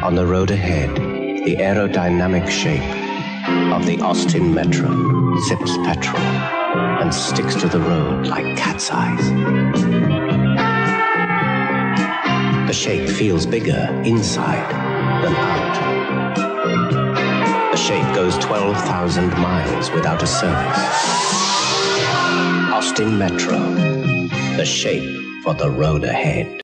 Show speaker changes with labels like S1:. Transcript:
S1: On the road ahead, the aerodynamic shape of the Austin Metro sips petrol and sticks to the road like cat's eyes. The shape feels bigger inside than out. The shape goes 12,000 miles without a service. Austin Metro, the shape for the road ahead.